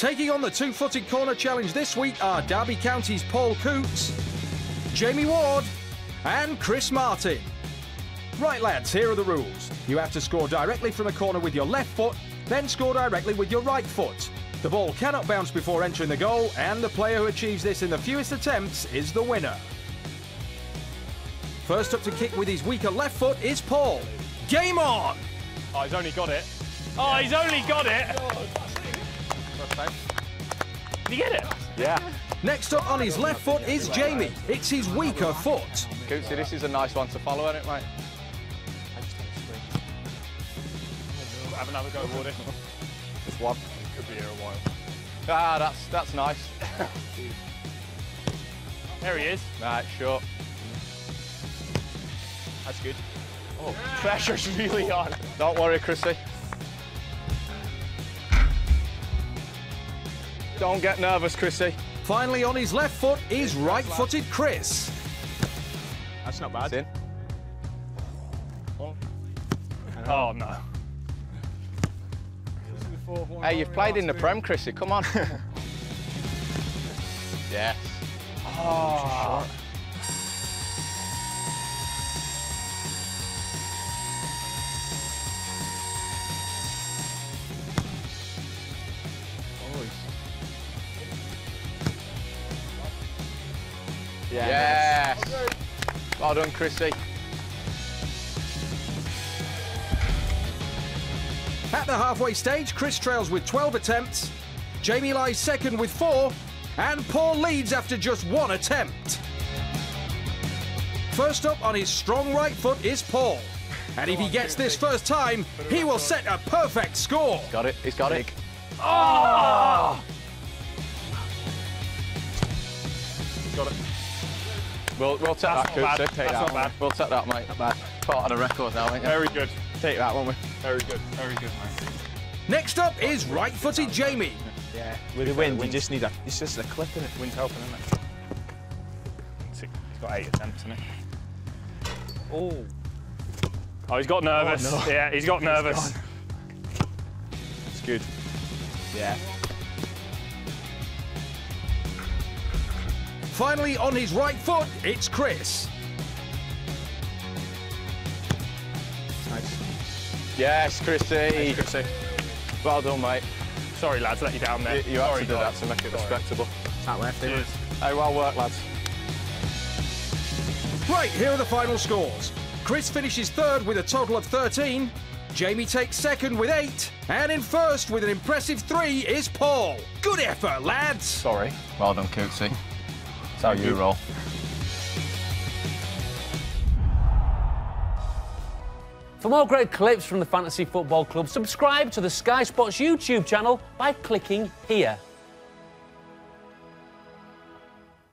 Taking on the two-footed corner challenge this week are Derby County's Paul Coutts, Jamie Ward and Chris Martin. Right lads, here are the rules. You have to score directly from a corner with your left foot, then score directly with your right foot. The ball cannot bounce before entering the goal, and the player who achieves this in the fewest attempts is the winner. First up to kick with his weaker left foot is Paul. Game on! Oh, he's only got it. Oh, he's only got it. Oh, Did you get it? Yeah. Next up on his left foot is Jamie. It's his weaker foot. Cootsy, this is a nice one to follow, isn't it, mate? Have another go, Wardy. Just one. Could be here a while. Ah, that's that's nice. There he is. right, short. That's good. Oh, pressure's really on. Don't worry, Chrissy. Don't get nervous, Chrissy. Finally on his left foot is right-footed Chris. That's not It's bad. in. Oh, oh, no. Hey, you've played in the Prem, Chrissy. Come on. yes. Oh. Yes. Well done, Chrissy. At the halfway stage, Chris trails with 12 attempts, Jamie lies second with four, and Paul leads after just one attempt. First up on his strong right foot is Paul. And if he gets this first time, he will set a perfect score. Got it. He's got it. Oh! Got it. We'll, we'll take That's that, not bad. Take That's that not bad. We'll take that, mate. Not bad. Part of the record now, ain't you? Very good. Take that one. we. Very good. Very good, mate. Next up is right-footed Jamie. Yeah, with the wind, you just need a. It's just a clip in it. Wind's helping, isn't it? Six. He's got eight attempts, hasn't he? Oh. Oh, he's got nervous. Oh, no. Yeah, he's got nervous. It's good. Yeah. Finally on his right foot, it's Chris. Nice. Yes, Chrissy. Chrissy. Well done, mate. Sorry, lads, let you down there. You, you had to do that to make it Sorry. respectable. That left, Cheers. Hey, well worked, lads. Right, here are the final scores. Chris finishes third with a total of 13. Jamie takes second with eight. And in first with an impressive three is Paul. Good effort, lads. Sorry. Well done, Cootsy. That's how you roll. For more great clips from the Fantasy Football Club, subscribe to the Sky Sports YouTube channel by clicking here.